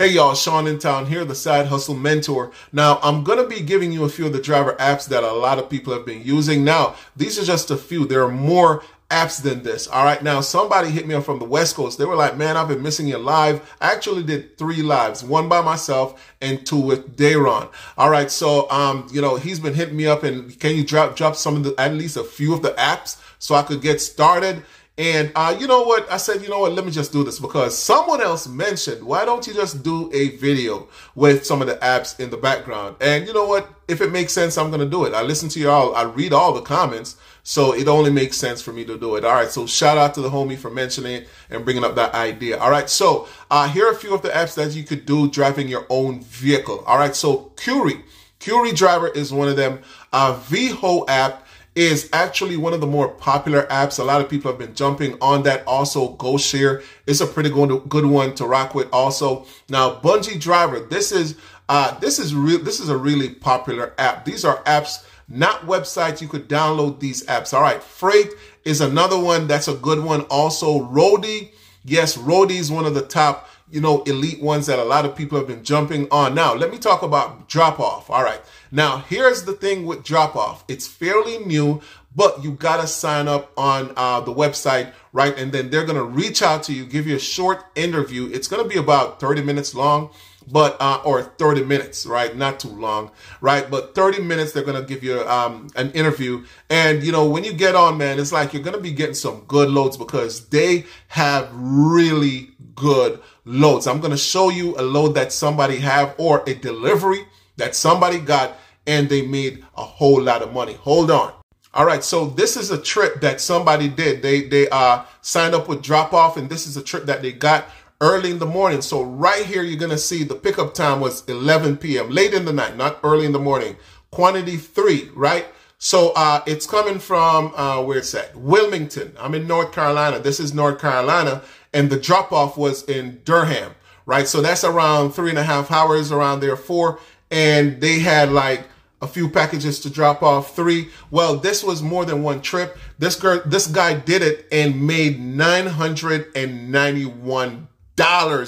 Hey y'all, Sean in town here, the side hustle mentor. Now, I'm going to be giving you a few of the driver apps that a lot of people have been using. Now, these are just a few. There are more apps than this. All right. Now, somebody hit me up from the West Coast. They were like, man, I've been missing your live. I actually did three lives, one by myself and two with Dayron. All right. So, um, you know, he's been hitting me up and can you drop, drop some of the, at least a few of the apps so I could get started? And uh, you know what? I said, you know what? Let me just do this because someone else mentioned, why don't you just do a video with some of the apps in the background? And you know what? If it makes sense, I'm going to do it. I listen to you all. I read all the comments. So it only makes sense for me to do it. All right. So shout out to the homie for mentioning it and bringing up that idea. All right. So uh, here are a few of the apps that you could do driving your own vehicle. All right. So Curri, Curri Driver is one of them. Uh, VHO app is actually one of the more popular apps. A lot of people have been jumping on that. Also, GoShare is a pretty good, good one to rock with. Also, now Bungii Driver. This is uh, this is real. This is a really popular app. These are apps, not websites. You could download these apps. All right, Frayt is another one. That's a good one. Also, Roadie. Yes, Roadie is one of the top you know, elite ones that a lot of people have been jumping on. Now, let me talk about drop off. All right. Now, here's the thing with drop off. It's fairly new, but you got to sign up on uh, the website, right? And then they're going to reach out to you, give you a short interview. It's going to be about 30 minutes long, but, uh, or 30 minutes, right? Not too long, right? But 30 minutes, they're to give you um, an interview. And, you know, when you get on, man, it's like you're to be getting some good loads because they have really good loads. I'm to show you a load that somebody have or a delivery that somebody got and they made a whole lot of money. Hold on. All right, so this is a trip that somebody did. They they uh signed up with drop off, and this is a trip that they got early in the morning. So right here, you're gonna see the pickup time was 11 p.m. late in the night, not early in the morning. Quantity three, right? So uh, it's coming from uh, where it's at Wilmington. I'm in North Carolina. This is North Carolina, and the drop off was in Durham, right? So that's around three and a half hours around there, four, and they had like a few packages to drop off three. Well, this was more than one trip. This girl, this guy did it and made $991,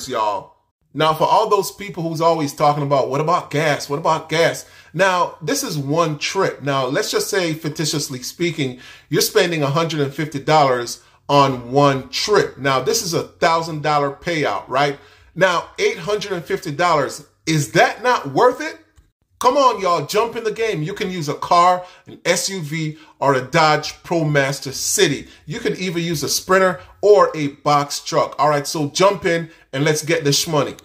y'all. Now, for all those people who's always talking about, what about gas? What about gas? Now, this is one trip. Now, let's just say, fictitiously speaking, you're spending $150 on one trip. Now, this is a $1,000 payout, right? Now, $850, is that not worth it? Come on, y'all, jump in the game. You can use a car, an SUV, or a Dodge ProMaster City. You can even use a Sprinter or a box truck. All right, so jump in and let's get this money.